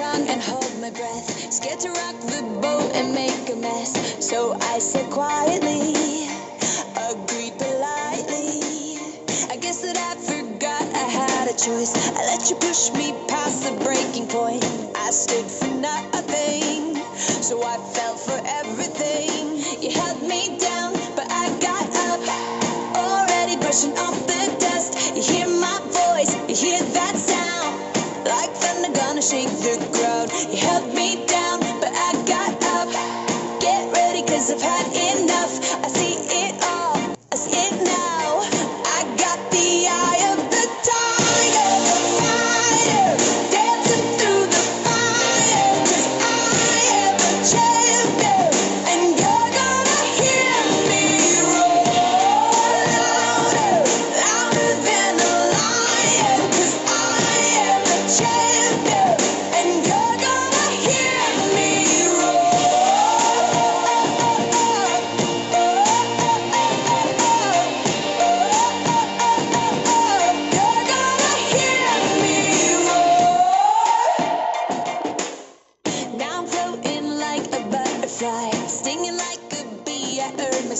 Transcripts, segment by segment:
tongue and hold my breath. Scared to rock the boat and make a mess. So I said quietly, agreed politely. I guess that I forgot I had a choice. I let you push me past the breaking point. I stood for nothing, so I fell for everything. You held me down, but I got up. Already brushing off the dust. You hear my voice, you hear that sound. Gonna shake the ground. You held me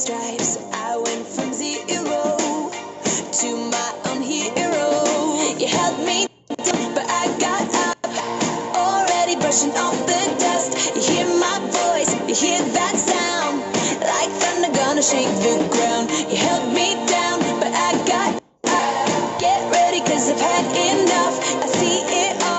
stripes. I went from zero to my own hero. You held me down, but I got up. Already brushing off the dust. You hear my voice, you hear that sound. Like thunder gonna shake the ground. You held me down, but I got up. Get ready, cause I've had enough. I see it all.